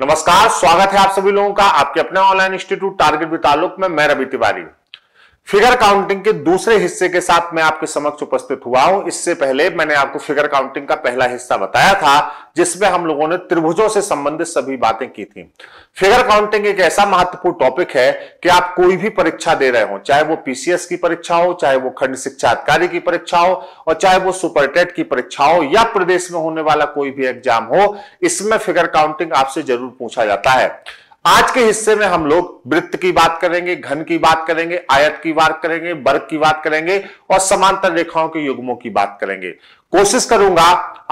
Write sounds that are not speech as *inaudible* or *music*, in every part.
नमस्कार, स्वागत है आप सभी लोगों का आपके अपने online institute target with Alok में, मैं रवि तिवारी। फिगर काउंटिंग के दूसरे हिस्से के साथ मैं आपके समक्ष उपस्थित हुआ हूँ। इससे पहले मैंने आपको फिगर काउंटिंग का पहला हिस्सा बताया था, जिसमें हम लोगों ने त्रिभुजों से संबंधित सभी बातें की थी। फिगर काउंटिंग एक ऐसा महत्वपूर्ण टॉपिक है कि आप कोई भी परीक्षा दे रहे हो, चाहे वो पीसीएस की परीक्षा हो, चाहे वो खंड शिक्षा अधिकारी की परीक्षा हो, और चाहे वो सुपरटेट की परीक्षा हो, या प्रदेश में होने वाला कोई भी एग्ज़ाम हो, इसमें फिगर काउंटिंग आपसे ज़रूर पूछा जाता है। आज के हिस्से में हम लोग वृत्त की बात करेंगे, घन की बात करेंगे, आयत की बात करेंगे, वर्ग की बात करेंगे और समांतर रेखाओं के युग्मों की बात करेंगे। कोशिश करूँगा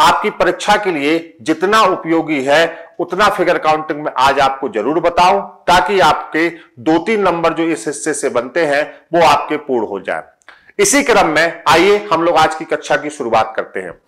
आपकी परीक्षा के लिए जितना उपयोगी है, उतना फिगर काउंटिंग में आज आपको ज़रूर बताऊँ, ताकि आपके दो तीन नंबर जो इस हिस्से से बनते हैं, वो आपके पूर्ण हो जाए। इसी क्रम में आइए हम लोग आज की कक्षा की शुरुआत करते हैं।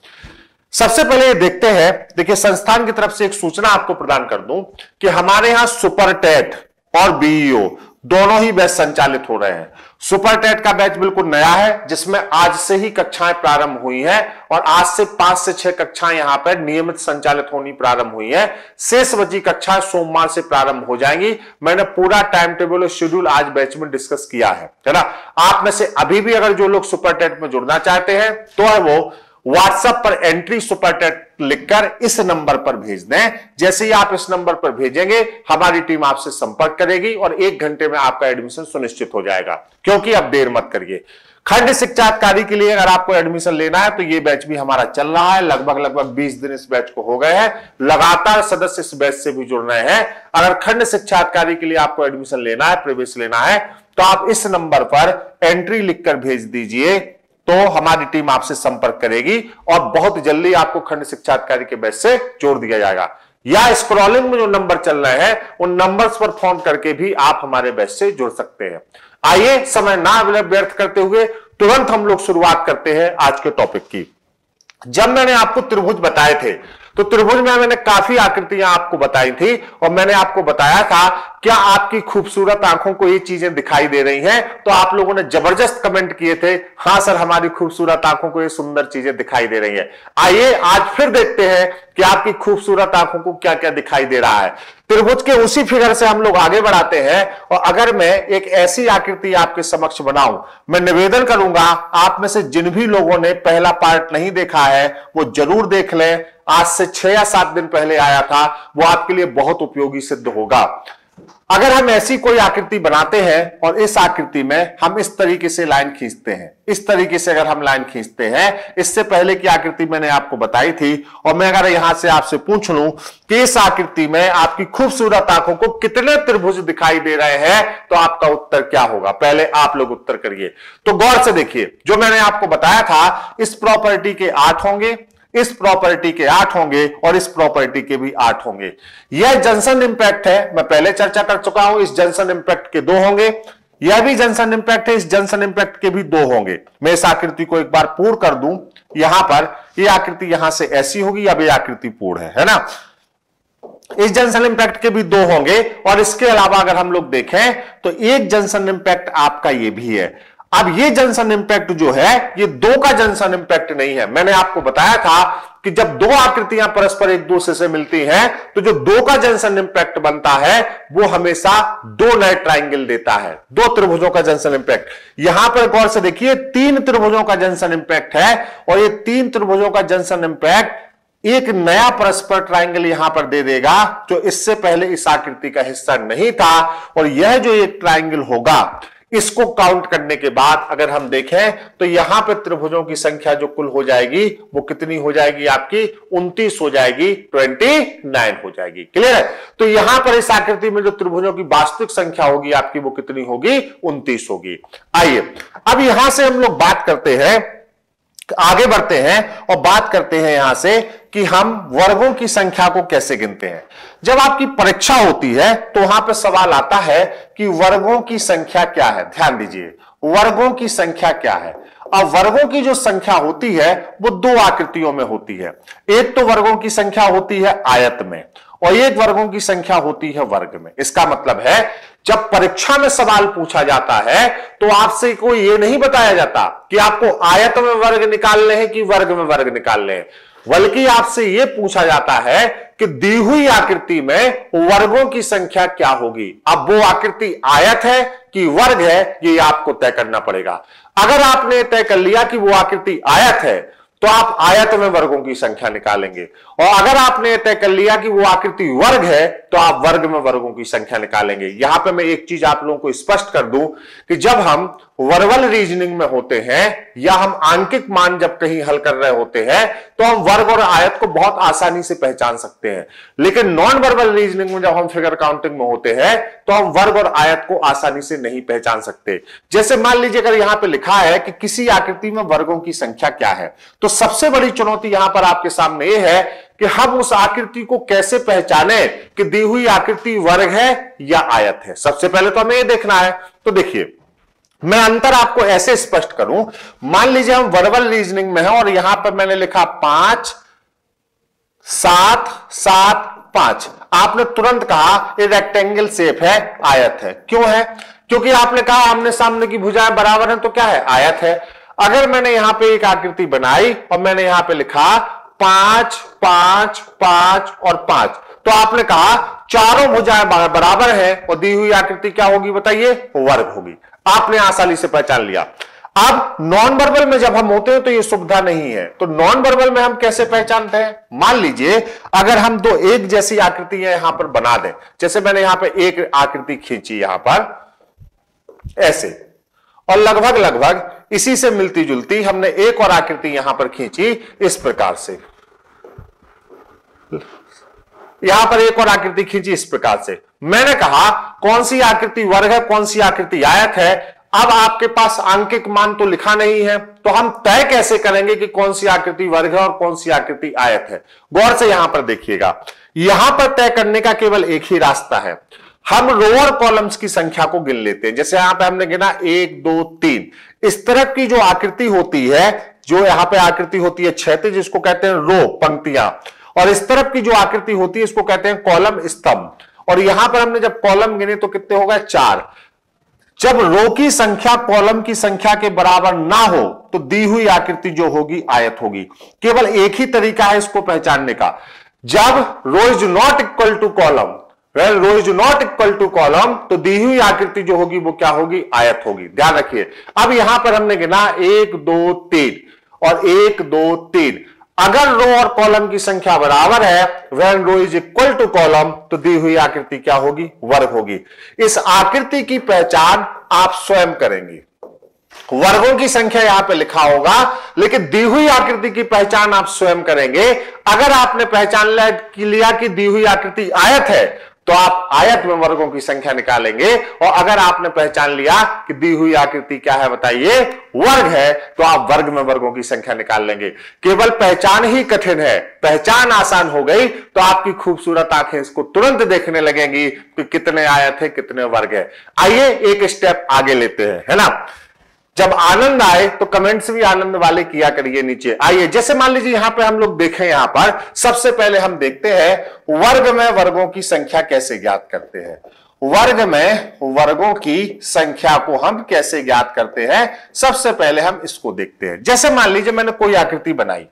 सबसे पहले देखते हैं, देखिए, संस्थान की तरफ़ से एक सूचना आपको प्रदान कर दूँ कि हमारे यहाँ सुपर टेट और बीईओ दोनों ही बैच संचालित हो रहे हैं। सुपर टेट का बैच बिल्कुल नया है, जिसमें आज से ही कक्षाएँ प्रारंभ हुई हैं और आज से पाँच से छह कक्षाएँ यहाँ पर नियमित संचालित होनी प्रारंभ हुई हैं। शेष बची कक्षाएँ सोमवार से प्रारंभ हो जाएँगी। मैंने पूरा टाइम टेबल और शेड्यूल आज बैच में डिस्कस किया है है ना? आप में से अभी भी अगर जो लोग सुपर टेट में जुड़ना चाहते हैं तो है वो व्हाट्सएप पर एंट्री सुपर टेट लिखकर इस नंबर पर भेज दें। जैसे ही आप इस नंबर पर भेजेंगे, हमारी टीम आपसे संपर्क करेगी और एक घंटे में आपका एडमिशन सुनिश्चित हो जाएगा। क्योंकि आप देर मत करिए। खंड शिक्षा अधिकारी के लिए अगर आपको एडमिशन लेना है तो ये बैच भी हमारा चल रहा है। लगभग लगभग 20 दिन इस बैच को हो गए हैं। लगातार सदस्य इस बैच से भी जुड़ रहे हैं। अगर खंड शिक्षा अधिकारी के लिए आपको एडमिशन लेना है, प्रवेश लेना है तो आप इस नंबर पर एंट्री लिखकर भेज दीजिए। तो हमारी टीम आपसे संपर्क करेगी और बहुत जल्दी आपको खंड शिक्षा अधिकारी के बैच से जोड़ दिया जाएगा। या स्क्रॉलिंग में जो नंबर चल रहे हैं, उन नंबर्स पर फ़ोन करके भी आप हमारे बैच से जुड़ सकते हैं। आइए, समय ना व्यर्थ करते हुए तुरंत हम लोग शुरुआत करते हैं आज के टॉपिक की। जब मैंने आपको त्रिभुज बताए थे तो त्रिभुज में मैंने काफ़ी आकृतियाँ आपको बताई थी और मैंने आपको बताया था क्या आपकी खूबसूरत आँखों को ये चीज़ें दिखाई दे रही हैं? तो आप लोगों ने ज़बरदस्त कमेंट किए थे हाँ सर, हमारी खूबसूरत आँखों को ये सुंदर चीज़ें दिखाई दे रही है। आइए, आज फिर देखते हैं कि आपकी खूबसूरत आँखों को क्या क्या दिखाई दे रहा है। त्रिभुज के उसी फिगर से हम लोग आगे बढ़ाते हैं, और अगर मैं एक ऐसी आकृति आपके समक्ष बनाऊँ, मैं निवेदन करूँगा, आप में से जिन भी लोगों ने पहला पार्ट नहीं देखा है, वो ज़रूर देख लें। आज से छह या सात दिन पहले आया था, वो आपके लिए बहुत उपयोगी सिद्ध होगा। अगर हम ऐसी कोई आकृति बनाते हैं और इस आकृति में हम इस तरीके से लाइन खींचते हैं, इस तरीके से अगर हम लाइन खींचते हैं, इससे पहले की आकृति मैंने आपको बताई थी और मैं अगर यहाँ से आपसे पूछ लूँ कि इस आकृति में आपकी खूबसूरत आँखों को कितने त्रिभुज दिखाई दे रहे हैं तो आपका उत्तर क्या होगा? पहले आप लोग उत्तर करिए। तो गौर से देखिए, जो मैंने आपको बताया था, इस प्रॉपर्टी के आठ होंगे इस प्रॉपर्टी के आठ होंगे और इस प्रॉपर्टी के भी आठ होंगे। यह जंक्शन इंपैक्ट है, मैं पहले चर्चा कर चुका हूँ, इस जंक्शन इंपैक्ट के दो होंगे, यह भी जंक्शन इंपैक्ट है, इस जंक्शन इंपैक्ट के भी दो होंगे। मैं इस आकृति को एक बार पूर्ण कर दूँ, यहाँ पर यह आकृति यहाँ से ऐसी होगी, अब यह आकृति पूर्ण है है ना? इस जंक्शन इंपैक्ट के भी दो होंगे, और इसके अलावा अगर हम लोग देखें तो एक जंक्शन इंपैक्ट आपका ये भी है। अब ये जंक्शन इंपैक्ट जो है, ये दो का जंक्शन इंपैक्ट नहीं है। मैंने आपको बताया था कि जब दो आकृतियाँ परस्पर एक दूसरे से मिलती हैं तो जो दो का जंक्शन इंपैक्ट बनता है, वो हमेशा दो नए ट्राइंगल देता है। दो त्रिभुजों का जंक्शन इंपैक्ट यहाँ पर गौर से देखिए, तीन त्रिभुजों का जंक्शन इंपैक्ट है, और ये तीन त्रिभुजों का जंक्शन इंपैक्ट एक नया परस्पर ट्राइंगल यहाँ पर दे देगा, जो इससे पहले इस आकृति का हिस्सा नहीं था, और यह जो एक ट्राइंगल होगा इसको काउंट करने के बाद अगर हम देखें तो यहाँ पर त्रिभुजों की संख्या जो कुल हो जाएगी, वो कितनी हो जाएगी आपकी? 29 हो जाएगी 29 हो जाएगी। क्लियर है? तो यहाँ पर इस आकृति में जो त्रिभुजों की वास्तविक संख्या होगी, आपकी वो कितनी होगी? 29 होगी। आइए, अब यहाँ से हम लोग बात करते हैं, आगे बढ़ते हैं और बात करते हैं यहाँ से कि हम वर्गों की संख्या को कैसे गिनते हैं। जब आपकी परीक्षा होती है तो वहाँ पर सवाल आता है कि वर्गों की संख्या क्या है? ध्यान दीजिए, वर्गों की संख्या क्या है? अब वर्गों की जो संख्या होती है, वो दो आकृतियों में होती है। एक तो वर्गों की संख्या होती है आयत में, और एक वर्गों की संख्या होती है वर्ग में। इसका मतलब है, जब परीक्षा में सवाल पूछा जाता है तो आपसे कोई ये नहीं बताया जाता कि आपको आयत में वर्ग निकालने हैं कि वर्ग में वर्ग निकालने हैं। बल्कि आपसे यह पूछा जाता है कि दी हुई आकृति में वर्गों की संख्या क्या होगी। अब वो आकृति आयत है कि वर्ग है, ये आपको तय करना पड़ेगा। अगर आपने तय कर लिया कि वो आकृति आयत है तो आप आयत में वर्गों की संख्या निकालेंगे। और अगर आपने तय कर लिया कि वो आकृति वर्ग है तो आप वर्ग में वर्गों की संख्या निकालेंगे। यहाँ पे मैं एक चीज़ आप लोगों को स्पष्ट कर दूँ कि जब हम वर्बल रीजनिंग में होते हैं, या हम आंकिक मान जब कहीं हल कर रहे होते हैं तो हम वर्ग और आयत को बहुत आसानी से पहचान सकते हैं। लेकिन नॉन वर्बल रीजनिंग में जब हम फिगर काउंटिंग में होते हैं तो हम वर्ग और आयत को आसानी से नहीं पहचान सकते। जैसे मान लीजिए, अगर यहाँ पर लिखा है कि किसी आकृति में वर्गों की संख्या क्या है तो सबसे बड़ी चुनौती यहाँ पर आपके सामने यह है कि हम उस आकृति को कैसे पहचाने कि दी हुई आकृति वर्ग है या आयत है। सबसे पहले तो हमें यह देखना है। तो देखिए मैं अंतर आपको ऐसे स्पष्ट करूँ। मान लीजिए हम वर्बल रीजनिंग में हैं और यहाँ पर मैंने लिखा पाँच, सात सात, पाँच। आपने तुरंत कहा, ये रेक्टेंगल शेप है, आयत है। क्यों है? क्योंकि आपने कहा, आमने सामने की भुजाएँ बराबर हैं तो क्या है? आयत है। अगर मैंने यहाँ पे एक आकृति बनाई और मैंने यहाँ पे लिखा, पाँच पाँच पाँच और पाँच। तो आपने कहा, चारों भुजाएँ बराबर है और दी हुई आकृति क्या होगी, बताइए? वर्ग होगी। आपने आसानी से पहचान लिया। अब नॉन वर्बल में जब हम होते हैं तो ये सुविधा नहीं है। तो नॉन वर्बल में हम कैसे पहचानते हैं? मान लीजिए, अगर हम दो एक जैसी आकृतियाँ यहाँ पर बना दें। जैसे मैंने यहाँ पर एक आकृति खींची यहाँ पर, ऐसे। और लगभग लगभग इसी से मिलती जुलती हमने एक और आकृति यहाँ पर खींची, इस प्रकार से। यहाँ पर एक और आकृति खींची इस प्रकार से। मैंने कहा, कौन सी आकृति वर्ग है, कौन सी आकृति आयत है? अब आपके पास आंकिक मान तो लिखा नहीं है तो हम तय कैसे करेंगे कि कौन सी आकृति वर्ग है और कौन सी आकृति आयत है? गौर से यहाँ पर देखिएगा। यहाँ पर तय करने का केवल एक ही रास्ता है। हम रोअर कॉलम्स की संख्या को गिन लेते हैं। जैसे यहाँ पे हमने गिना एक, दो, तीन। इस तरह की जो आकृति होती है, जो यहाँ पे आकृति होती है क्षैतिज, जिसको कहते हैं रो, पंक्तियाँ। और इस तरफ़ की जो आकृति होती है, इसको कहते हैं कॉलम स्तंभ। और यहाँ पर हमने जब कॉलम गिने तो कितने हो गए? चार। जब रो की संख्या कॉलम की संख्या के बराबर ना हो तो दी हुई आकृति जो होगी, आयत होगी। केवल एक ही तरीका है इसको पहचानने का। जब row is not equal to column, well, row is not equal to column तो दी हुई आकृति जो होगी, वो क्या होगी? आयत होगी। ध्यान रखिए। अब यहाँ पर हमने गिना एक, दो, तीन। और एक, दो, तीन। अगर रो और कॉलम की संख्या बराबर है when row is equal to column तो दी हुई आकृति क्या होगी? वर्ग होगी। इस आकृति की पहचान आप स्वयं करेंगी। वर्गों की संख्या यहाँ पे लिखा होगा, लेकिन दी हुई आकृति की पहचान आप स्वयं करेंगे। अगर आपने पहचान लिया कि दी हुई आकृति आयत है तो आप आयत में वर्गों की संख्या निकालेंगे और अगर आपने पहचान लिया कि दी हुई आकृति क्या है, बताइए, वर्ग है तो आप वर्ग में वर्गों की संख्या निकाल लेंगे। केवल पहचान ही कठिन है। पहचान आसान हो गई तो आपकी खूबसूरत आँखें इसको तुरंत देखने लगेंगी कि कितने आयत है, कितने वर्ग है। आइए एक स्टेप आगे लेते हैं, है ना? जब आनंद आए तो कमेंट्स भी आनंद वाले किया करिए नीचे। आइए, जैसे मान लीजिए यहाँ पे हम लोग देखें यहाँ पर, सबसे पहले हम देखते हैं, वर्ग में वर्गों की संख्या कैसे ज्ञात करते हैं। वर्ग में वर्गों की संख्या को हम कैसे ज्ञात करते हैं, सबसे पहले हम इसको देखते हैं। जैसे मान लीजिए मैंने कोई आकृति बनाई।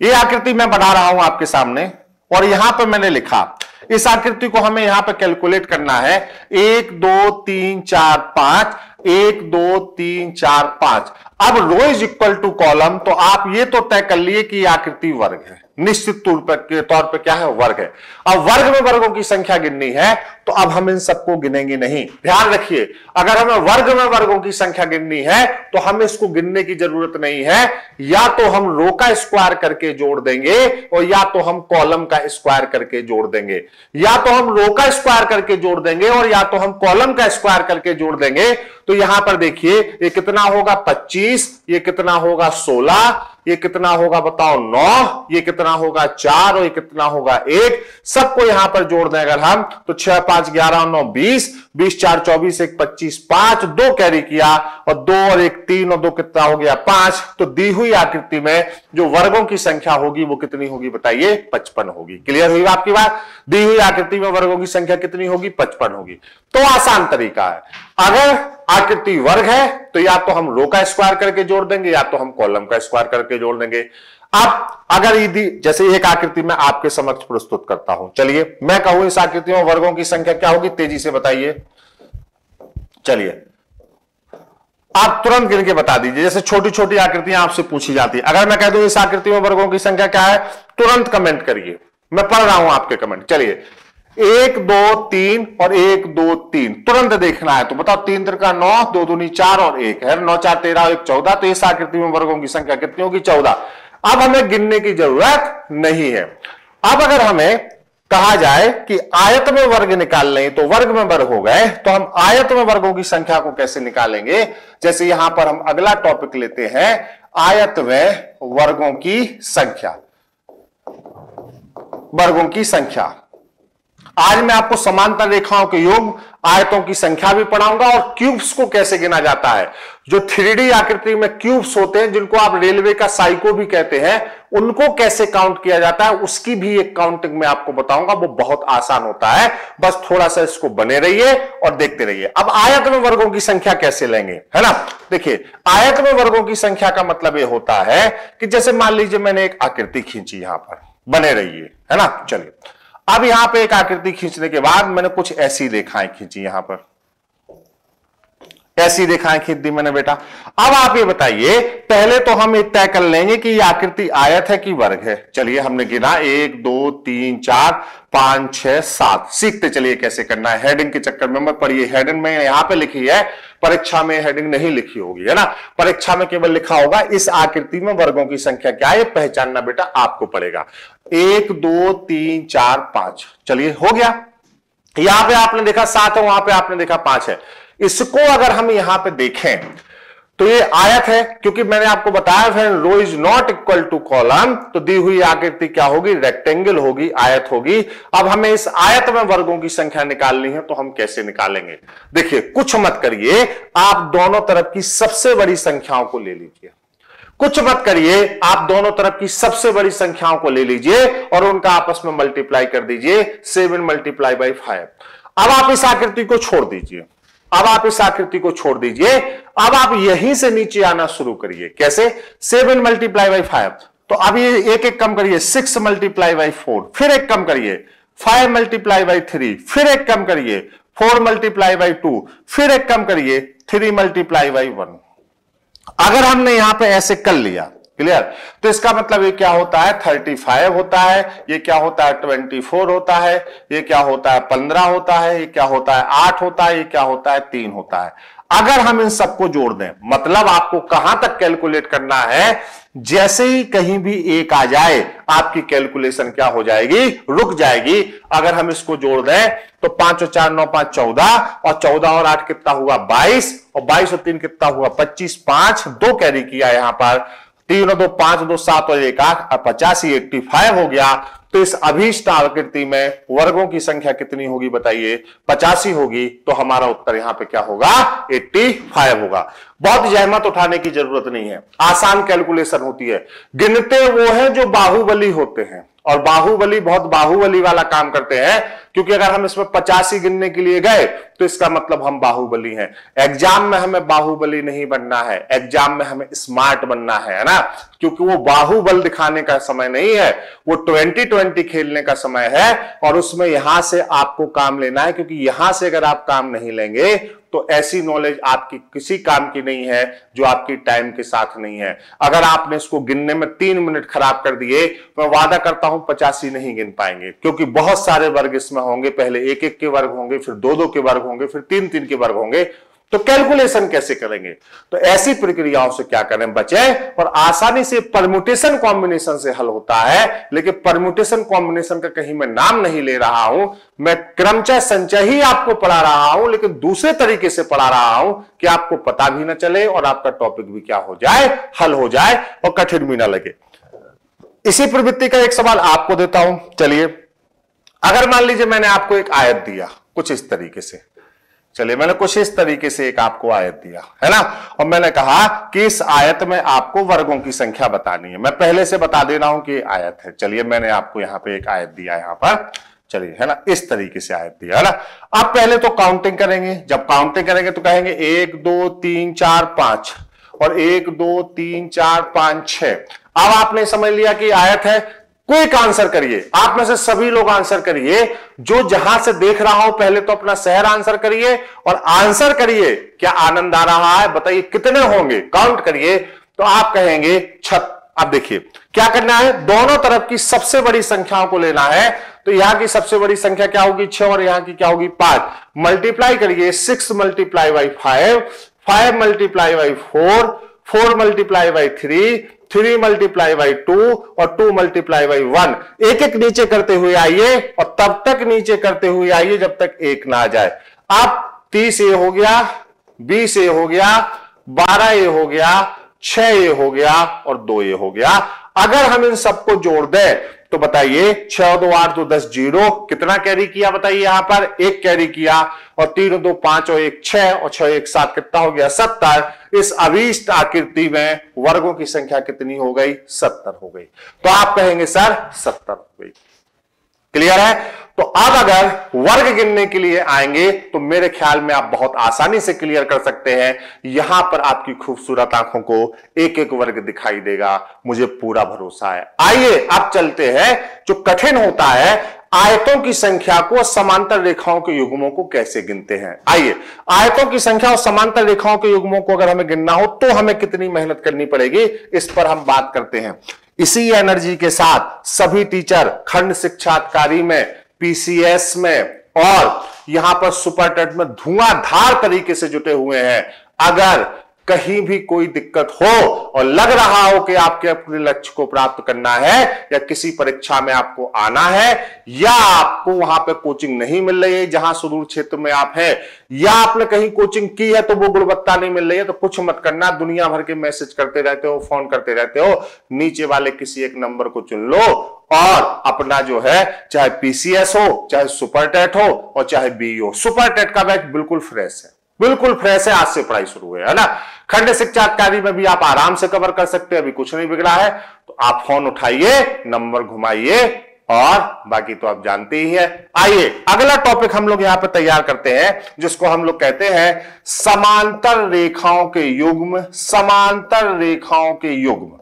ये आकृति मैं बना रहा हूँ आपके सामने, और यहाँ पर मैंने लिखा इस आकृति को हमें यहाँ पर कैलकुलेट करना है। एक, दो, तीन, चार, पाँच। एक, दो, तीन, चार, पाँच। अब row is equal to column तो आप ये तो तय कर लिए कि आकृति वर्ग है। निश्चित तौर पर तौर पर क्या है? वर्ग है। अब वर्ग में वर्गों की संख्या गिननी है तो अब हम इन सबको गिनेंगे नहीं। ध्यान रखिए, अगर हमें वर्ग में वर्गों की संख्या गिननी है तो हमें इसको गिनने की ज़रूरत नहीं है। या तो हम रो का स्क्वायर करके जोड़ देंगे, और या तो हम कॉलम का स्क्वायर करके जोड़ देंगे। या तो हम रो का स्क्वायर करके जोड़ देंगे, और या तो हम कॉलम का स्क्वायर करके जोड़ देंगे। तो यहाँ पर देखिए, ये कितना होगा? 25 ये कितना होगा? 16 ये कितना होगा बताओ नौ, ये कितना होगा चार और ये कितना होगा एक। सबको यहाँ पर जोड़ दें अगर हम तो छह, पाँच, ग्यारह, नौ, बीस बीस, चार, चौबीस, एक, पच्चीस, पाँच, दो कैरी किया और दो और एक, तीन और दो कितना हो गया पाँच। तो दी हुई आकृति में जो वर्गों की संख्या होगी वो कितनी होगी बताइए? पचपन होगी। क्लियर हुई आपकी बात? दी हुई आकृति में वर्गों की संख्या कितनी होगी? पचपन होगी। तो आसान तरीका है। अगर आकृति वर्ग है तो या तो हम रो का स्क्वायर करके जोड़ देंगे, या तो हम कॉलम का स्क्वायर करके जोड़ देंगे। अब अगर यदि, जैसे एक आकृति में आपके समक्ष प्रस्तुत करता हूँ, चलिए, मैं कहूँ इस आकृति में वर्गों की संख्या क्या होगी, तेज़ी से बताइए। चलिए, आप तुरंत गिन के बता दीजिए, जैसे छोटी छोटी आकृतियाँ आपसे पूछी जाती है। अगर मैं कह दूँ इस आकृति में वर्गों की संख्या क्या है, तुरंत कमेंट करिए। मैं पढ़ रहा हूँ आपके कमेंट चलिए एक, दो, तीन और एक, दो, तीन। तुरंत देखना है तो बताओ, तीन तिर का नौ, दो दूनी चार और एक है। नौ, चार, तेरह, एक, चौदह तो इस आकृति में वर्गों की संख्या? कितनी होगी? चौदह। अब हमें गिनने की ज़रूरत नहीं है। अब अगर हमें कहा जाए कि आयत में वर्ग निकाल लें तो वर्ग में वर्ग हो गए तो हम आयत में वर्गों की संख्या को कैसे निकालेंगे? जैसे यहाँ पर हम अगला टॉपिक लेते हैं, आयत में वर्गों की संख्या। वर्गों की संख्या। आज मैं आपको समांतर रेखाओं के योग आयतों की संख्या भी पढ़ाऊँगा और क्यूब्स को कैसे गिना जाता है। जो थ्री आकृति में क्यूब्स होते हैं, जिनको आप रेलवे का साइको भी कहते हैं, उनको कैसे काउंट किया जाता है, उसकी भी एक काउंटिंग में आपको बताऊँगा। वो बहुत आसान होता है। बस थोड़ा सा इसको बने रहिए और देखते रहिए। अब आयत में वर्गों की संख्या कैसे लेंगे, है ना? देखिए, आयत में वर्गों की संख्या का मतलब यह होता है कि जैसे मान लीजिए मैंने एक आकृति खींची यहाँ पर। बने रहिए, है ना? चलिए। अब यहाँ पे एक आकृति खींचने के बाद मैंने कुछ ऐसी रेखाएँ खींची यहाँ पर। ऐसी रेखाएँ खींच दी मैंने बेटा। अब आप ये बताइए, पहले तो हम ये तय कर लेंगे कि ये आकृति आयत है कि वर्ग है। चलिए हमने गिना, एक, दो, तीन, चार, पाँच, छह, सात। सीखते चलिए कैसे करना है। हेडिंग के चक्कर में मत पढ़िए हेडिंग में यहाँ पे लिखी है परीक्षा में हेडिंग नहीं लिखी होगी, है ना? परीक्षा में केवल लिखा होगा, इस आकृति में वर्गों की संख्या क्या है? पहचानना बेटा आपको पड़ेगा। एक, दो, तीन, चार, पाँच। चलिए, हो गया। यहाँ पे आपने देखा सात है, वहाँ पे आपने देखा पाँच है। इसको अगर हम यहाँ पे देखें तो ये आयत है, क्योंकि मैंने आपको बताया friend row is not equal to column तो दी हुई आकृति क्या होगी? रेक्टेंगल होगी, आयत होगी। अब हमें इस आयत में वर्गों की संख्या निकालनी है तो हम कैसे निकालेंगे? देखिए, कुछ मत करिए, आप दोनों तरफ़ की सबसे बड़ी संख्याओं को ले लीजिए। कुछ मत करिए, आप दोनों तरफ़ की सबसे बड़ी संख्याओं को ले लीजिए और उनका आपस में मल्टीप्लाई कर दीजिए सेवन मल्टीप्लाई बाई फाइव अब आप इस आकृति को छोड़ दीजिए। अब आप इस आकृति को छोड़ दीजिए। अब आप यहीं से नीचे आना शुरू करिए। कैसे? Seven multiply by five. तो अब ये एक एक कम करिए। Six multiply by four. फिर एक कम करिए। Five multiply by three. फिर एक कम करिए। Four multiply by two. फिर एक कम करिए। Three multiply by one. अगर हमने यहाँ पे ऐसे कर लिया क्लियर? तो इसका मतलब ये क्या होता है? थर्टी फाइव होता है, ये क्या होता है? ट्वेंटी फोर होता है, ये क्या होता है? पंद्रह होता है, ये क्या होता है? आठ होता है, ये क्या होता है? तीन होता है। अगर हम इन सबको जोड़ दें मतलब आपको कहाँ तक कैलकुलेट करना है? जैसे ही कहीं भी एक आ जाए, आपकी कैलकुलेशन क्या हो जाएगी? रुक जाएगी। अगर हम इसको जोड़ दें तो पाँच और चार, नौ, पाँच, चौदह, और चौदह और आठ कितना हुआ? बाईस, और बाईस और तीन कितना हुआ? पच्चीस, पाँच, दो कैरी किया यहाँ पर। तीन दो पाँच दो सात और एक आठ पचासी एट्टी फाइव हो गया तो इस अभीष्ट आकृति में वर्गों की संख्या कितनी होगी बताइए? पचासी होगी तो हमारा उत्तर यहाँ पे क्या होगा? 85 होगा। बहुत जहमत उठाने की ज़रूरत नहीं है। आसान कैलकुलेशन होती है। गिनते वो हैं जो बाहुबली होते हैं। और बाहुबली बहुत बाहुबली वाला काम करते हैं, क्योंकि अगर हम इसमें पचासी गिनने के लिए गए तो इसका मतलब हम बाहुबली हैं। एग्ज़ाम में हमें बाहुबली नहीं बनना है। एग्ज़ाम में हमें स्मार्ट बनना है है ना? क्योंकि वो बाहुबल दिखाने का समय नहीं है, वो ट्वेंटी ट्वेंटी खेलने का समय है, और उसमें यहाँ से आपको काम लेना है, क्योंकि यहाँ से अगर आप काम नहीं लेंगे तो ऐसी नॉलेज आपकी किसी काम की नहीं है, जो आपकी टाइम के साथ नहीं है। अगर आपने इसको गिनने में तीन मिनट खराब कर दिए, मैं वादा करता हूँ पचासी नहीं गिन पाएँगे। क्योंकि बहुत सारे वर्ग इसमें होंगे, पहले एक एक के वर्ग होंगे, फिर दो दो के वर्ग होंगे, फिर तीन तीन के वर्ग होंगे। तो कैलकुलेशन कैसे करेंगे? तो ऐसी प्रक्रियाओं से क्या करें? बचे और आसानी से परम्यूटेशन कॉम्बिनेशन से हल होता है। लेकिन परम्यूटेशन कॉम्बिनेशन का कहीं मैं नाम नहीं ले रहा हूँ। मैं क्रमचय संचय ही आपको पढ़ा रहा हूँ, लेकिन दूसरे तरीके से पढ़ा रहा हूँ कि आपको पता भी ना चले और आपका टॉपिक भी क्या हो जाए, हल हो जाए और कठिन भी ना लगे। इसी प्रवृत्ति का एक सवाल आपको देता हूँ। चलिए, अगर मान लीजिए मैंने आपको एक आयत दिया, कुछ इस तरीके से। चलिए, मैंने कुछ इस तरीके से एक आपको आयत दिया, है ना? और मैंने कहा कि इस आयत में आपको वर्गों की संख्या बतानी है। मैं पहले से बता दे रहा हूँ कि आयत है। चलिए, मैंने आपको यहाँ पे एक आयत दिया यहाँ पर। चलिए, है ना? इस तरीके से आयत दिया, है ना? अब पहले तो काउंटिंग करेंगे। जब काउंटिंग करेंगे तो कहेंगे एक, दो, तीन, चार, पाँच और एक, दो, तीन, चार, पाँच, छह। अब आपने समझ लिया कि आयत है क्विक आंसर करिए। आप में से सभी लोग आंसर करिए। जो जहाँ से देख रहा हो, पहले तो अपना शहर आंसर करिए और आंसर करिए क्या आनंद आ रहा है, बताइए कितने होंगे। काउंट करिए तो आप कहेंगे छत। अब देखिए, क्या करना है? दोनों तरफ़ की सबसे बड़ी संख्याओं को लेना है। तो यहाँ की सबसे बड़ी संख्या क्या होगी? छह और यहाँ की क्या होगी? पाँच। मल्टीप्लाई करिए, six multiply by five. Five multiply by four. Four multiply by three three multiply by two और टू मल्टीप्लाई बाई वन। एक एक नीचे करते हुए आइए और तब तक नीचे करते हुए आइए जब तक एक ना आ जाए। अब तीस ए हो गया, बीस ए हो गया, बारह ए हो गया, छह ए हो गया और दो ए हो गया। अगर हम इन सबको जोड़ दें तो बताइए, छह दो आठ दो दस ज़ीरो, कितना कैरी किया बताइए यहाँ पर? एक कैरी किया और तीन दो पाँच और एक छह और छह एक सात, कितना हो गया? सत्तर। इस अभीष्ट आकृति में वर्गों की संख्या कितनी हो गई? सत्तर हो गई। तो आप कहेंगे, सर, सत्तर हो गई। क्लियर है? तो अब अगर वर्ग गिनने के लिए आएँगे तो मेरे ख्याल में आप बहुत आसानी से क्लियर कर सकते हैं। यहाँ पर आपकी खूबसूरत आँखों को एक एक वर्ग दिखाई देगा। मुझे पूरा भरोसा है। आइए अब चलते हैं। जो कठिन होता है, आयतों की संख्या को समांतर रेखाओं के युग्मों को कैसे गिनते हैं? आइए, आयतों की संख्या और समांतर रेखाओं के युग्मों को अगर हमें गिनना हो तो हमें कितनी मेहनत करनी पड़ेगी? इस पर हम बात करते हैं। इसी एनर्जी के साथ सभी टीचर खंड शिक्षाधिकारी में पीसीएस में और यहाँ पर सुपर टेट में धुआंधार तरीके से जुटे हुए हैं। अगर कहीं भी कोई दिक्कत हो और लग रहा हो कि आपके अपने लक्ष्य को प्राप्त करना है या किसी परीक्षा में आपको आना है, या आपको वहाँ पर कोचिंग नहीं मिल रही है जहाँ सुदूर क्षेत्र में आप हैं, या आपने कहीं कोचिंग की है तो वो गुणवत्ता नहीं मिल रही है तो कुछ मत करना, दुनिया भर के मैसेज करते रहते हो फ़ोन करते रहते हो, नीचे वाले किसी एक नंबर को चुन लो और अपना जो है, चाहे पीसीएस हो, चाहे सुपर टेट हो और चाहे बी हो सुपर टेट का बैच बिल्कुल फ्रेश है। बिल्कुल फ्रेश है, आज से पढ़ाई शुरू हुई है ना? खंड शिक्षा अधिकारी में भी आप आराम से कवर कर सकते हैं, अभी कुछ नहीं बिगड़ा है तो आप फ़ोन उठाइए नंबर घुमाइए, और बाकी तो आप जानते ही हैं। आइए, अगला टॉपिक हम लोग यहाँ पर तैयार करते हैं, जिसको हम लोग कहते हैं समांतर रेखाओं के युग्म, समांतर रेखाओं के युग्म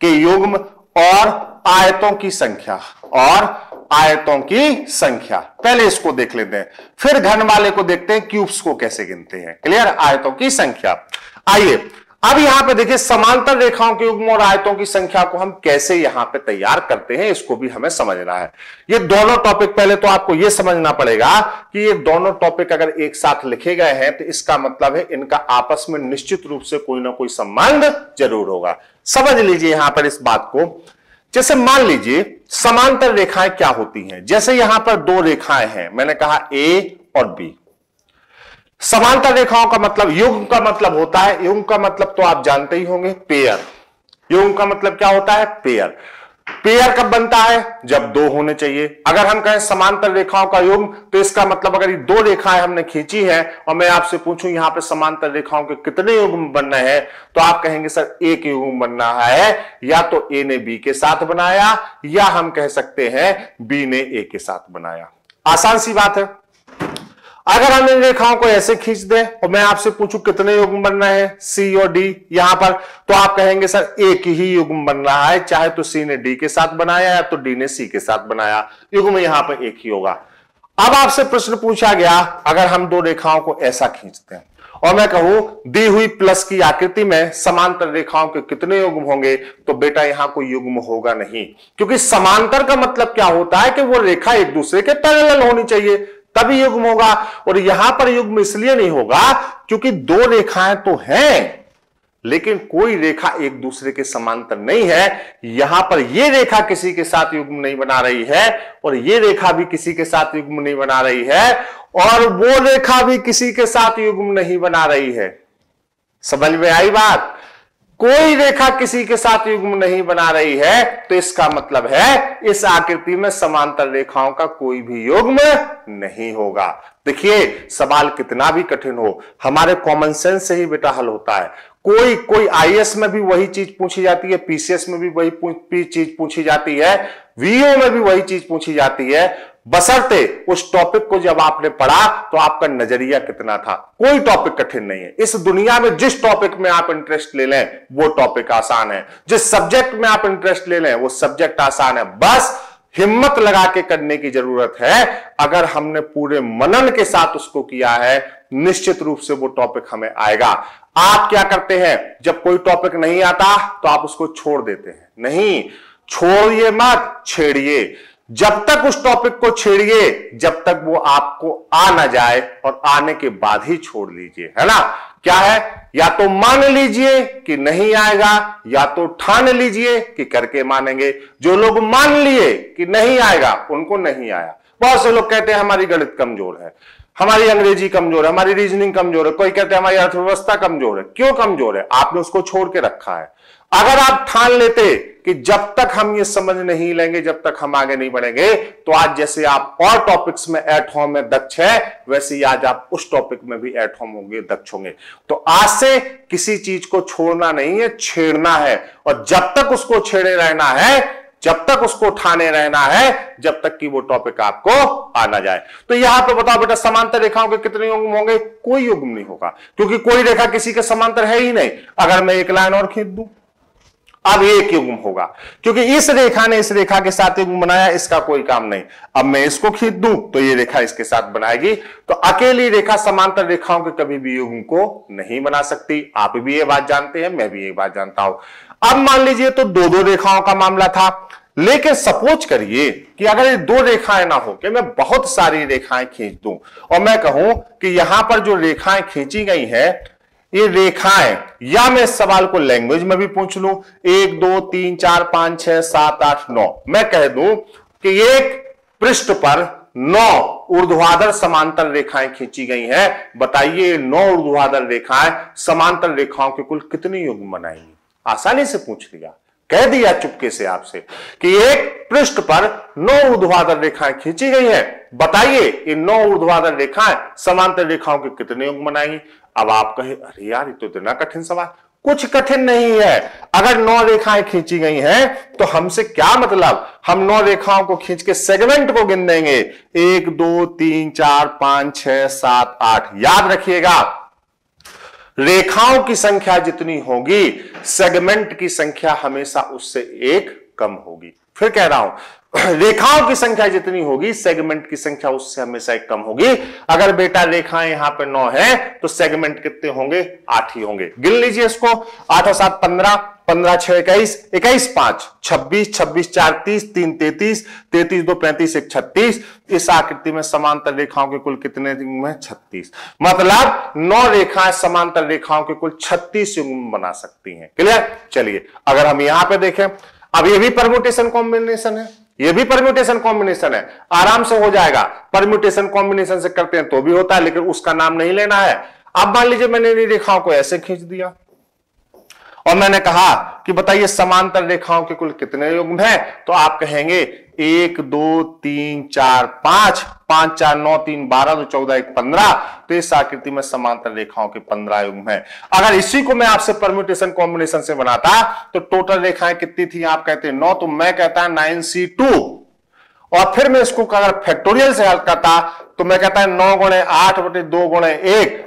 के युग्म और आयतों की संख्या, और आयतों की संख्या। पहले इसको देख लेते हैं। फिर घन वाले को देखते हैं, क्यूब्स को कैसे गिनते हैं। क्लियर? आयतों की संख्या। आइए, अब यहाँ पे देखिए, समांतर रेखाओं के युग्म और आयतों की संख्या को हम कैसे यहाँ पे तैयार करते हैं, इसको भी हमें समझना है। ये दोनों टॉपिक पहले तो आपको ये समझना पड़ेगा कि ये दोनों टॉपिक अगर एक साथ लिखे गए हैं तो इसका मतलब है इनका आपस में निश्चित रूप से कोई ना कोई संबंध ज़रूर होगा। समझ लीजिए यहाँ पर इस बात को। जैसे मान लीजिए, समांतर रेखाएँ क्या होती हैं? जैसे यहाँ पर दो रेखाएँ हैं, मैंने कहा ए और बी समांतर रेखाओं का मतलब युग का मतलब होता है युग का मतलब तो आप जानते ही होंगे पेयर युग का मतलब क्या होता है? पेयर पेयर कब बनता है? जब दो होने चाहिए। अगर हम कहें समांतर रेखाओं का युग्म तो इसका मतलब अगर ये दो रेखाएँ हमने खींची है, और मैं आपसे पूछूँ यहाँ पे समांतर रेखाओं के कितने युग्म बनना है तो आप कहेंगे, सर, एक युग्म बनना है। या तो ए ने बी के साथ बनाया, या हम कह सकते हैं बी ने ए के साथ बनाया। आसान सी बात है। अगर हम इन रेखाओं को ऐसे खींच दें। और मैं आपसे पूछूँ, कितने युग्म बन रहे हैं? सी और डी यहाँ पर। तो आप कहेंगे, सर, एक ही युग्म बन रहा है। चाहे तो सी ने डी के साथ बनाया या तो डी ने सी के साथ बनाया। युग्म यहाँ पर एक ही होगा। अब आपसे प्रश्न पूछा गया, अगर हम दो रेखाओं को ऐसा खींचते हैं। और मैं कहूँ, दी हुई प्लस की आकृति में समांतर रेखाओं के कितने युग्म होंगे? तो बेटा, यहाँ कोई युग्म होगा नहीं। क्योंकि समांतर का मतलब क्या होता है कि वो रेखा एक दूसरे के पैरेलल होनी चाहिए। तभी युग्म होगा। और यहाँ पर युग्म इसलिए नहीं होगा क्योंकि दो रेखाएँ तो हैं, लेकिन कोई रेखा एक दूसरे के समांतर नहीं है। यहाँ पर यह रेखा किसी के साथ युग्म नहीं बना रही है और यह रेखा भी किसी के साथ युग्म नहीं बना रही है और वो रेखा भी किसी के साथ युग्म नहीं बना रही है। समझ में आई बात? कोई रेखा किसी के साथ युग्म नहीं बना रही है तो इसका मतलब है, इस आकृति में समांतर रेखाओं का कोई भी युग्म नहीं होगा। देखिए, सवाल कितना भी कठिन हो, हमारे कॉमन सेंस से ही बेटा हल होता है। कोई कोई आईएएस में भी वही चीज़ पूछी जाती है पीसीएस में भी वही चीज़ पूछी जाती है वीओ में भी वही चीज़ पूछी जाती है बसरते उस टॉपिक को जब आपने पढ़ा तो आपका नज़रिया कितना था? कोई टॉपिक कठिन नहीं है। इस दुनिया में जिस टॉपिक में आप इंटरेस्ट ले लें, वो टॉपिक आसान है। जिस सब्जेक्ट में आप इंटरेस्ट ले लें, वो सब्जेक्ट आसान है। बस हिम्मत लगा के करने की ज़रूरत है। अगर हमने पूरे मनन के साथ उसको किया है, निश्चित रूप से वो टॉपिक हमें आएगा। आप क्या करते हैं? जब कोई टॉपिक नहीं आता तो आप उसको छोड़ देते हैं। नहीं, छोड़िए मत, छेड़िए। जब तक उस टॉपिक को छेड़िए, जब तक वो आपको आ ना जाए और आने के बाद ही छोड़ लीजिए है ना? क्या है? या तो मान लीजिए कि नहीं आएगा, या तो ठान लीजिए कि करके मानेंगे। जो लोग मान लिए कि नहीं आएगा, उनको नहीं आया। बहुत से लोग कहते हैं, हमारी गणित कमज़ोर है, हमारी अंग्रेज़ी कमज़ोर है, हमारी रीजनिंग कमज़ोर है, कोई कहते हैं, हमारी अर्थव्यवस्था कमज़ोर है। क्यों कमज़ोर है? आपने उसको छोड़ के रखा है। अगर आप ठान लेते कि जब तक हम ये समझ नहीं लेंगे, जब तक हम आगे नहीं बढ़ेंगे तो आज जैसे आप और टॉपिक्स में एट होम में दक्ष है, वैसे ही आज आप उस टॉपिक में भी एट होम होंगे, दक्ष होंगे। तो आज से किसी चीज़ को छोड़ना नहीं है, छेड़ना है। और जब तक उसको छेड़े रहना है, जब तक उसको उठाने रहना है, जब तक कि वो टॉपिक आपको आना जाए। तो यहाँ पे बताओ बेटा, समांतर रेखाओं के कितने युग्म होंगे? कोई युग्म नहीं होगा, क्योंकि कोई रेखा किसी के समांतर है ही नहीं। अगर मैं एक लाइन और खींच दूँ अब एक युग्म होगा। क्योंकि इस रेखा ने इस रेखा के साथ युग्म बनाया, इसका कोई काम नहीं। अब मैं इसको खींच दूँ तो ये रेखा इसके साथ बनाएगी। तो अकेली रेखा समांतर रेखाओं के कभी भी युग्म को नहीं बना सकती। आप भी ये बात जानते हैं, मैं भी ये बात जानता हूँ। अब मान लीजिए तो दो दो रेखाओं का मामला था। लेकिन सपोज़ करिए कि अगर ये दो रेखाएँ ना हो, कि मैं बहुत सारी रेखाएँ खींच दूँ, और मैं कहूँ कि यहाँ पर जो रेखाएँ खींची गई है ये रेखाएँ, या मैं इस सवाल को लैंग्वेज में भी पूछ लू? एक, दो, तीन, चार, पाँच, छह, सात, आठ, नौ। मैं कह दू कि एक पृष्ठ पर नौ ऊर्ध्वाधर समांतर रेखाएँ खींची गई हैं। बताइए, नौ ऊर्ध्वाधर रेखाएँ समांतर रेखाओं के कुल कितनी युग्म बनाएँगी आसानी से पूछ लिया। कह दिया चुपके से आपसे कि एक पृष्ठ पर नौ ऊर्ध्वाधर रेखाएँ खींची गई हैं। बताइए इन नौ ऊर्ध्वाधर रेखाएँ समांतर रेखाओं के कितने युग्म बनाएँगी अब आप कहे, अरे यार, ये तो इतना कठिन सवाल। कुछ कठिन नहीं है। अगर नौ रेखाएँ खींची गई हैं तो हमसे क्या मतलब? हम नौ रेखाओं को खींच के सेगमेंट को गिन देंगे। एक, दो, तीन, चार, पाँच, छह, सात, आठ। याद रखिएगा, रेखाओं की संख्या जितनी होगी, सेगमेंट की संख्या हमेशा उससे एक कम होगी। फिर कह रहा हूँ *clears throat* रेखाओं की संख्या जितनी होगी सेगमेंट की संख्या उससे हमेशा कम होगी। अगर बेटा रेखाएँ यहाँ पे नौ है तो सेगमेंट कितने होंगे? आठ ही होंगे। गिन लीजिए इसको। आठ और सात, पंद्रह। पंद्रह, छह, इक्कीस। इक्कीस, पाँच। छब्बीस छब्बीस, चार, तीस। तीन, तैतीस। तैतीस, दो, पैंतीस, एक, छत्तीस। इस आकृति में समांतर रेखाओं के कुल कितने में छत्तीस। मतलब नौ रेखाएँ समांतर रेखाओं के कुल छत्तीस युग्म बना सकती हैं। क्लियर? चलिए, अगर हम यहाँ पे देखें, अब ये भी परमुटेशन कॉम्बिनेशन है। ये भी परम्यूटेशन कॉम्बिनेशन है। आराम से हो जाएगा। परम्यूटेशन कॉम्बिनेशन से करते हैं तो भी होता है, लेकिन उसका नाम नहीं लेना है। अब मान लीजिए मैंने रेखाओं को ऐसे खींच दिया। और मैंने कहा कि बताइए समांतर रेखाओं के कुल कितने युग्म हैं? तो आप कहेंगे, एक, दो, तीन, चार, पाँच। पाँच, चार, नौ, तीन, बारह, दो, चौदह, एक, पंद्रह। तो इस आकृति में समांतर रेखाओं के पंद्रह युग्म है। अगर इसी को मैं आपसे परम्यूटेशन कॉम्बिनेशन से बनाता तो टोटल रेखाएँ कितनी थी आप कहते हैं नौ तो मैं कहता नाइन सी टू और फिर मैं इसको अगर फैक्टोरियल से हल करता तो मैं कहता है नौ गुणे आठ बटे दो गुणे एक।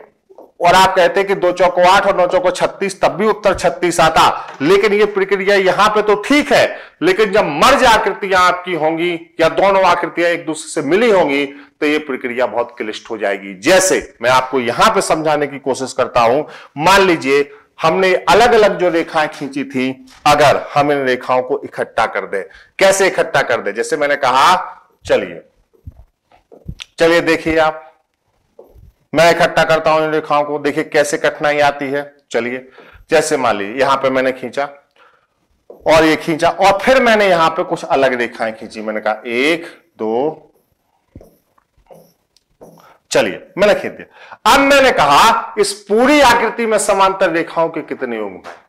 और आप कहते हैं कि दो चौको आठ और नौ चौको छत्तीस, तब भी उत्तर छत्तीस आता। लेकिन ये प्रक्रिया यहाँ पे तो ठीक है, लेकिन जब मर्ज आकृतियाँ आपकी होंगी या दोनों आकृतियाँ एक दूसरे से मिली होंगी तो ये प्रक्रिया बहुत क्लिष्ट हो जाएगी। जैसे मैं आपको यहाँ पे समझाने की कोशिश करता हूँ, मान लीजिए हमने अलग अलग जो रेखाएँ खींची थी, अगर हम इन रेखाओं को इकट्ठा कर दे। कैसे इकट्ठा कर दे? जैसे मैंने कहा, चलिए चलिए देखिए आप। मैं इकट्ठा करता हूँ इन रेखाओं को, देखिए कैसे कठिनाई आती है। चलिए, जैसे मान लीजिए, यहाँ पे मैंने खींचा, और ये खींचा, और फिर मैंने यहाँ पे कुछ अलग रेखाएँ खींची। मैंने कहा, एक, दो, चलिए, मैंने खींच दिया। अब मैंने कहा, इस पूरी आकृति में समांतर रेखाओं के कितने युग्म है?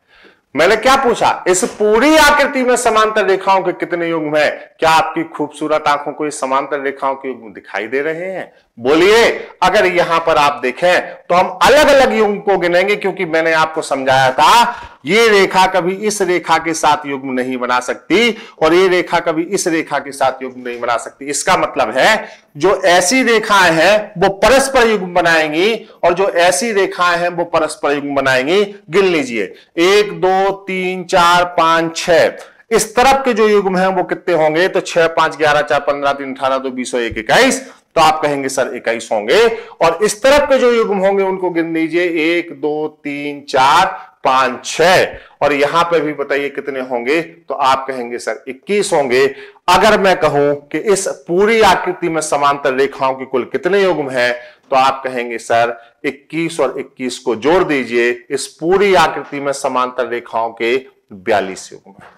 मैंने क्या पूछा, इस पूरी आकृति में समांतर रेखाओं के कितने युग्म है? क्या आपकी खूबसूरत आँखों को इस समांतर रेखाओं के युग्म दिखाई दे रहे हैं? बोलिए, अगर यहाँ पर आप देखें तो हम अलग अलग युग्म को गिनेंगे क्योंकि मैंने आपको समझाया था, ये रेखा कभी इस रेखा के साथ युग्म नहीं बना सकती और ये रेखा कभी इस रेखा के साथ युग्म नहीं बना सकती। इसका मतलब है, जो ऐसी रेखाएँ हैं, वो परस्पर युग्म बनाएँगी और जो ऐसी रेखाएँ हैं, वो परस्पर युग्म बनाएँगी। गिन लीजिए, एक, दो, तीन, चार, पाँच, छह। इस तरफ़ के जो युग्म हैं, वो कितने होंगे? तो छह, पाँच, ग्यारह, चार, पंद्रह, तीन, अठारह, दो, बीस, एक, इक्कीस। तो आप कहेंगे, सर इक्कीस होंगे और इस तरफ़ के जो युग्म होंगे, उनको गिन लीजिए। एक, दो, तीन, चार, पाँच, छह। और यहाँ पे भी बताइए कितने होंगे। तो आप कहेंगे, सर 21 होंगे। अगर मैं कहूँ कि इस पूरी आकृति में समांतर रेखाओं के कुल कितने युग्म हैं तो आप कहेंगे, सर 21 और 21 को जोड़ दीजिए। इस पूरी आकृति में समांतर रेखाओं के 42 युग्म हैं।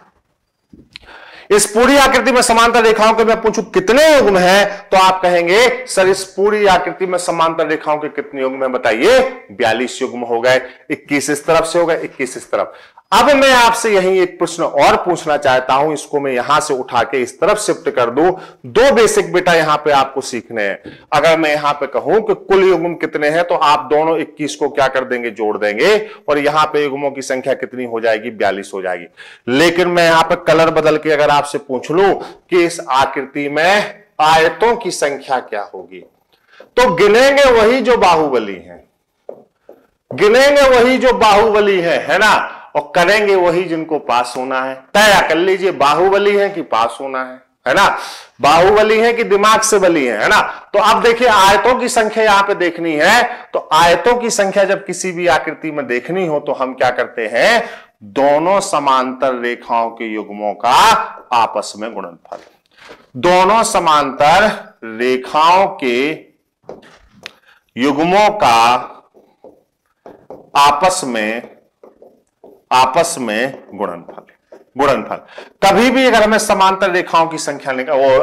इस पूरी आकृति में समांतर रेखाओं के मैं पूछूँ, कितने युग्म हैं? तो आप कहेंगे, सर, इस पूरी आकृति में समांतर रेखाओं के कितने युग्म हैं? बताइए, बयालीस युग्म हो गए, इक्कीस इस तरफ़ से हो गए, इक्कीस इस तरफ़। अब मैं आपसे यही एक प्रश्न और पूछना चाहता हूँ, इसको मैं यहाँ से उठा के इस तरफ़ शिफ्ट कर दू। दो बेसिक बेटा यहाँ पे आपको सीखने हैं। अगर मैं यहाँ पे कहूँ कि कुल युग्म कितने हैं तो आप दोनों 21 को क्या कर देंगे? जोड़ देंगे, और यहाँ पे युग्मों की संख्या कितनी हो जाएगी? बयालीस हो जाएगी। लेकिन मैं यहाँ पे कलर बदल के अगर आपसे पूछ लू कि इस आकृति में आयतों की संख्या क्या होगी? तो गिनेंगे वही जो बाहुबली है। गिनेंगे वही जो बाहुबली है है ना? और करेंगे वही जिनको पास होना है। तय कर लीजिए, बाहुबली है कि पास होना है है ना? बाहुबली है कि दिमाग से बली है है ना? तो अब देखिए, आयतों की संख्या यहाँ पे देखनी है। तो आयतों की संख्या जब किसी भी आकृति में देखनी हो तो हम क्या करते हैं? दोनों समांतर रेखाओं के युग्मों का आपस में गुणनफल। दोनों समांतर रेखाओं के युग्मों का आपस में आपस में गुणनफल गुणनफल। कभी भी अगर हमें समांतर रेखाओं की संख्या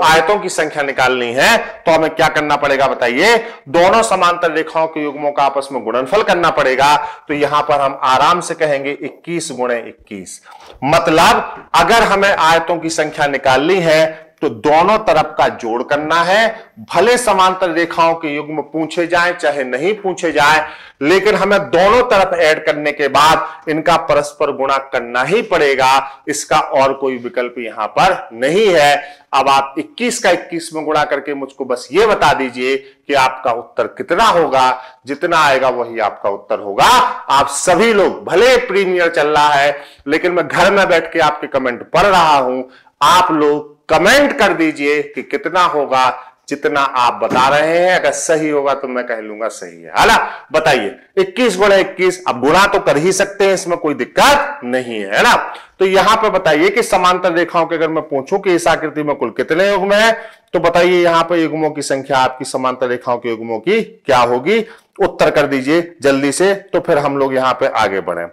आयतों की संख्या निकालनी है तो हमें क्या करना पड़ेगा बताइए? दोनों समांतर रेखाओं के युग्मों का आपस में गुणनफल करना पड़ेगा। तो यहाँ पर हम आराम से कहेंगे 21 गुणे 21 मतलब अगर हमें आयतों की संख्या निकालनी है तो दोनों तरफ़ का जोड़ करना है। भले समांतर रेखाओं के युग्म पूछे जाएँ, चाहे नहीं पूछे जाएँ, लेकिन हमें दोनों तरफ़ ऐड करने के बाद इनका परस्पर गुणा करना ही पड़ेगा। इसका और कोई विकल्प यहाँ पर नहीं है। अब आप 21 का 21 में गुणा करके मुझको बस ये बता दीजिए कि आपका उत्तर कितना होगा। जितना आएगा वही आपका उत्तर होगा। आप सभी लोग भले प्रीमियर चल रहा है, लेकिन मैं घर में बैठ के आपके कमेंट पढ़ रहा हूँ। आप लोग कमेंट कर दीजिए कि कितना होगा, जितना आप बता रहे हैं। अगर सही होगा तो मैं कह लूँगा सही है। हाला बताइए 21 गुणा इक्कीस, अब गुणा तो कर ही सकते हैं, इसमें कोई दिक्कत नहीं है ना? तो यहाँ पे बताइए कि समांतर रेखाओं के अगर मैं पूछूँ कि इस आकृति में कुल कितने युग्म है तो बताइए यहाँ पर युग्मों की संख्या आपकी, समांतर रेखाओं के युग्मों की क्या होगी? उत्तर कर दीजिए जल्दी से तो फिर हम लोग यहाँ पे आगे बढ़े।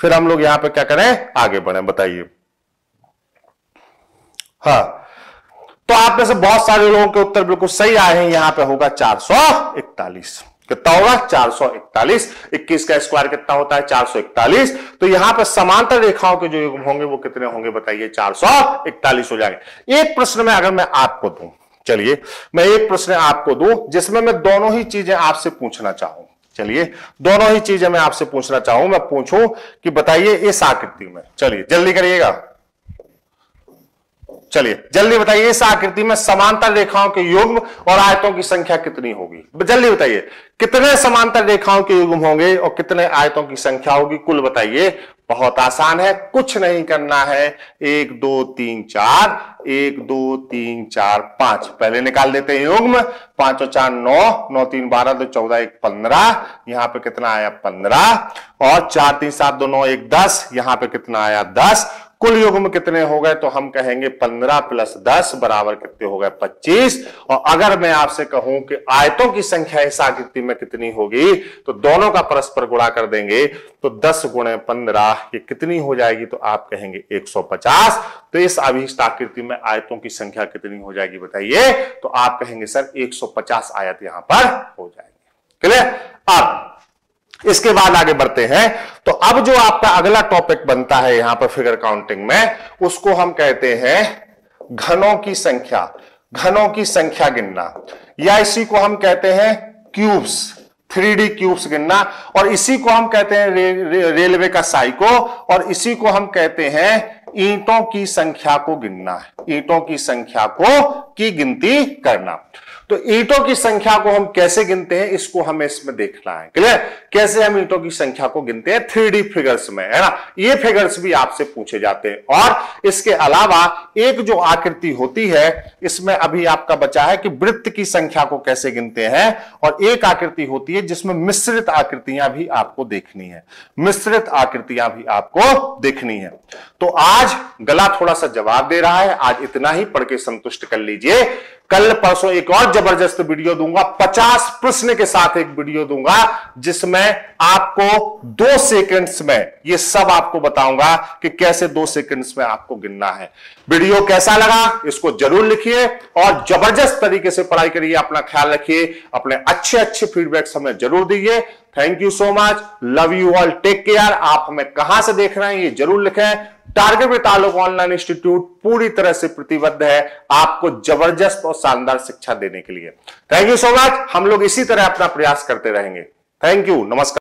फिर हम लोग यहाँ पे क्या करें? आगे बढ़े, बताइए। हाँ तो आप में से बहुत सारे लोगों के उत्तर बिल्कुल सही आए हैं। यहाँ पे होगा चार सौ इकतालीस। कितना होगा? चार सौ इकतालीस। इक्कीस का स्क्वायर कितना होता है? चार सौ इकतालीस। तो यहाँ पर समांतर रेखाओं के जो युग्म होंगे वो कितने होंगे बताइए? चार सौ इकतालीस हो जाएँगे। एक प्रश्न में अगर मैं आपको दूँ, चलिए, मैं एक प्रश्न आपको दूँ, जिसमें मैं दोनों ही चीज़ें आपसे पूछना चाहूँ। चलिए, दोनों ही चीज़ें मैं आपसे पूछना चाहूँ। मैं पूछूँ कि बताइए इस आकृति में। चलिए, जल्दी करिएगा। चलिए, जल्दी बताइए, इस आकृति में समांतर रेखाओं के युग्म और आयतों की संख्या कितनी होगी? जल्दी बताइए, कितने समांतर रेखाओं के युग्म होंगे और कितने आयतों की संख्या होगी? कुल बताइए। बहुत आसान है, कुछ नहीं करना है। एक, दो, तीन, चार। एक, दो, तीन, चार, पाँच। पहले निकाल देते हैं युग्म। पाँचों चार, नौ। नौ, तीन, बारह, दो, चौदह, एक, पंद्रह। यहाँ पे कितना आया? पंद्रह। और चार, तीन, सात, दो, नौ, एक, दस। यहाँ पे कितना आया? दस। कुल युग्म कितने हो गए तो हम कहेंगे पंद्रह प्लस दस बराबर कितने हो गए पच्चीस। और अगर मैं आपसे कहूँ कि आयतों की संख्या इस आकृति में कितनी होगी तो दोनों का परस्पर गुणा कर देंगे तो दस गुणे पंद्रह, ये कितनी हो जाएगी? तो आप कहेंगे एक सौ पचास। तो इस अभिष्ट आकृति में आयतों की संख्या कितनी हो जाएगी बताइए? तो आप कहेंगे, सर, एक सौ पचास आयत यहाँ पर हो जाएँगे। क्लियर? अब इसके बाद आगे बढ़ते हैं। तो अब जो आपका अगला टॉपिक बनता है यहाँ पर फिगर काउंटिंग में उसको हम कहते हैं घनों की संख्या घनों की संख्या गिनना। या इसी को हम कहते हैं क्यूब्स थ्री डी क्यूब्स गिनना। और इसी को हम कहते हैं रे, रे, रेलवे का साइको और इसी को हम कहते हैं ईंटों की संख्या को गिनना ईंटों की संख्या को की गिनती करना। तो ईंटों की संख्या को हम कैसे गिनते हैं, इसको हमें इसमें देखना है। क्लियर? कैसे हम ईंटों की संख्या को गिनते हैं? थ्री फिगर्स में, है ना? ये फिगर्स भी आपसे पूछे जाते हैं। और इसके अलावा एक जो आकृति होती है, इसमें अभी आपका बचा है कि वृत्त की संख्या को कैसे गिनते हैं। और एक आकृति होती है जिसमें मिश्रित आकृतियाँ भी आपको देखनी है। मिश्रित आकृतियाँ भी आपको देखनी है। तो आज गला थोड़ा सा जवाब दे रहा है। आज इतना ही पढ़ के संतुष्ट कर लीजिए। कल परसों एक और ज़बरदस्त वीडियो दूँगा, पचास प्रश्न के साथ एक वीडियो दूँगा, जिसमें आपको दो सेकंड्स में, ये सब आपको बताऊँगा कि कैसे दो सेकंड्स में आपको गिनना है। वीडियो कैसा लगा, इसको ज़रूर लिखिए और ज़बरदस्त तरीके से पढ़ाई करिए, अपना ख्याल रखिए, अपने अच्छे अच्छे फीडबैक हमें ज़रूर दीजिए। Thank you so much love you all take care आप हमें कहाँ से देख रहे हैं, ये ज़रूर लिखें। Target with Alok online institute पूरी तरह से प्रतिबद्ध है आपको ज़बरदस्त और शानदार शिक्षा देने के लिए। थैंक यू सो मच हम लोग इसी तरह अपना प्रयास करते रहेंगे। थैंक यू नमस्कार।